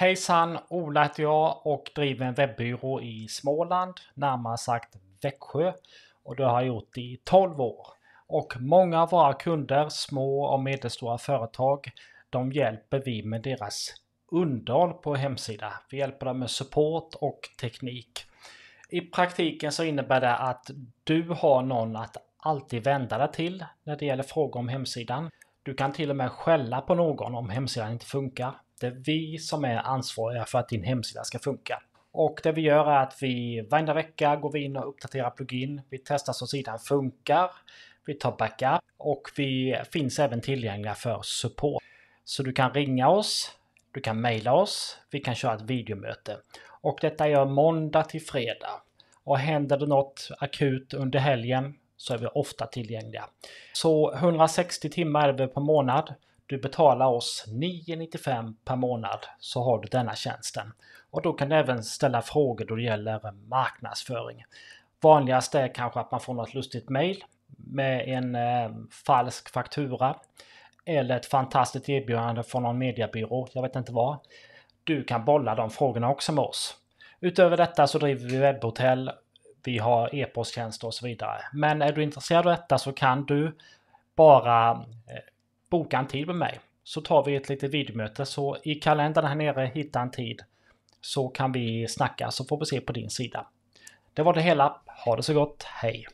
Hejsan! Ola heter jag och driver en webbyrå i Småland, närmare sagt Växjö. Och det har jag gjort i 12 år. Och många av våra kunder, små och medelstora företag, de hjälper vi med deras underhåll på hemsida. Vi hjälper dem med support och teknik. I praktiken så innebär det att du har någon att alltid vända dig till när det gäller frågor om hemsidan. Du kan till och med skälla på någon om hemsidan inte funkar. Det är vi som är ansvariga för att din hemsida ska funka. Och det vi gör är att vi varje vecka går vi in och uppdaterar plugin. Vi testar så sidan funkar. Vi tar backup och vi finns även tillgängliga för support. Så du kan ringa oss, du kan mejla oss, vi kan köra ett videomöte. Och detta gör måndag till fredag. Och händer det något akut under helgen så är vi ofta tillgängliga. Så 160 timmar är det per månad. Du betalar oss 9,95 per månad så har du denna tjänsten. Och då kan du även ställa frågor då det gäller marknadsföring. Vanligast är kanske att man får något lustigt mail med en eh, falsk faktura eller ett fantastiskt erbjudande från någon mediebyrå, jag vet inte vad. Du kan bolla de frågorna också med oss. Utöver detta så driver vi webbhotell, vi har e-posttjänster och så vidare. Men är du intresserad av detta så kan du bara eh, boka en tid med mig. Så tar vi ett litet videomöte. Så i kalendern här nere, hitta en tid. Så kan vi snacka så får vi se på din sida. Det var det hela. Ha det så gott. Hej!